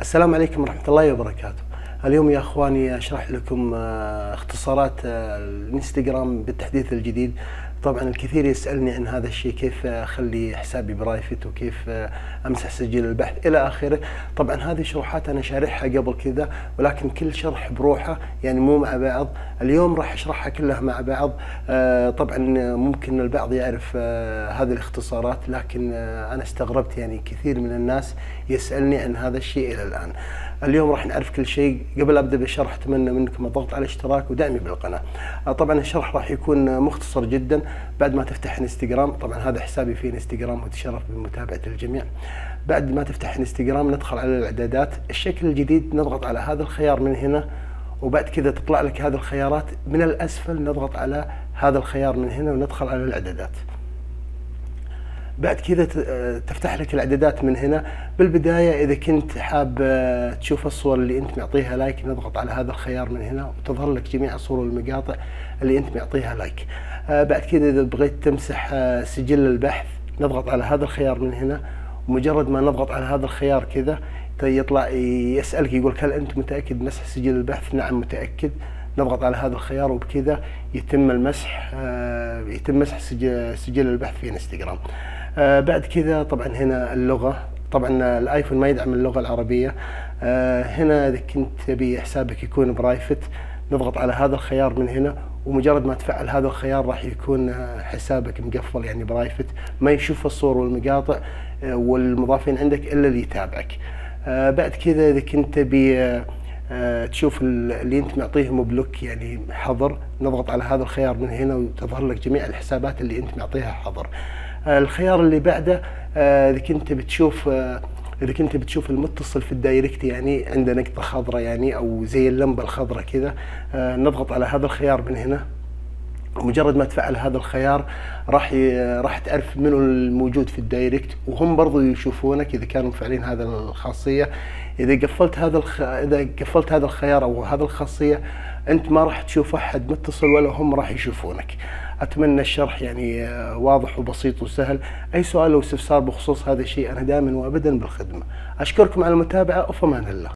السلام عليكم ورحمة الله وبركاته. اليوم يا أخواني أشرح لكم آه، اختصارات آه، الانستغرام بالتحديث الجديد. طبعا الكثير يسألني عن هذا الشيء كيف أخلي حسابي برايفت وكيف آه، أمسح سجل البحث إلى آخره. طبعا هذه شروحات أنا شارحها قبل كذا ولكن كل شرح بروحه يعني مو مع بعض. اليوم راح أشرحها كلها مع بعض. طبعا ممكن البعض يعرف هذه الاختصارات لكن أنا استغربت يعني كثير من الناس يسألني عن هذا الشيء إلى الآن. اليوم راح نعرف كل شيء. قبل أبدأ بالشرح أتمنى منكم الضغط على الاشتراك ودعمي بالقناة. آه، طبعا الشرح راح يكون مختصر جدا بعد ما تفتح إنستغرام. طبعا هذا حسابي في إنستغرام وتشرف بمتابعة الجميع. بعد ما تفتح إنستغرام ندخل على الإعدادات. الشكل الجديد نضغط على هذا الخيار من هنا وبعد كذا تطلع لك هذه الخيارات. من الأسفل نضغط على هذا الخيار من هنا وندخل على الإعدادات. بعد كذا تفتح لك الإعدادات من هنا. بالبداية إذا كنت حاب آه، تشوف الصور اللي أنت معطيها like نضغط على هذا الخيار من هنا. وتظهر لك جميع الصور والمقاطع اللي أنت معطيها like. آه، بعد كذا إذا بغيت تمسح آه، سجل البحث نضغط على هذا الخيار من هنا. ومجرد ما نضغط على هذا الخيار كذا يطلع يسألك يقول هل أنت متأكد مسح سجل البحث؟ نعم متأكد. نضغط على هذا الخيار وبكذا يتم المسح يتم مسح سجل البحث في انستغرام. آه بعد كذا طبعا هنا اللغة طبعا الآيفون ما يدعم اللغة العربية. آه هنا إذا كنت تبي حسابك يكون private نضغط على هذا الخيار من هنا ومجرد ما تفعل هذا الخيار راح يكون حسابك مقفل يعني private. ما يشوف الصور والمقاطع آه، والمضافين عندك إلا اللي يتابعك. آه بعد كذا إذا كنت تبي آه تشوف اللي أنت معطيهم block يعني حظر نضغط على هذا الخيار من هنا وتظهر لك جميع الحسابات اللي أنت معطيها حظر. الخيار اللي بعده آه، إذا كنت بتشوف آه، إذا كنت بتشوف المتصل في ال direct يعني عنده نقطة خضراء يعني أو زي اللمبة الخضراء كذا آه، نضغط على هذا الخيار من هنا. مجرد ما تفعل هذا الخيار راح راح تعرف منو الموجود في ال direct وهم برضو يشوفونك إذا كانوا مفعلين هذا الخاصية. إذا قفلت هذا الخ... إذا قفلت هذا الخيار أو هذا الخاصية أنت ما راح تشوف أحد متصل ولا هم راح يشوفونك. أتمنى الشرح يعني آه، واضح وبسيط وسهل. أي سؤال أو استفسار بخصوص هذا الشيء أنا دائما وابدا بالخدمة. أشكركم على المتابعة وفمان الله.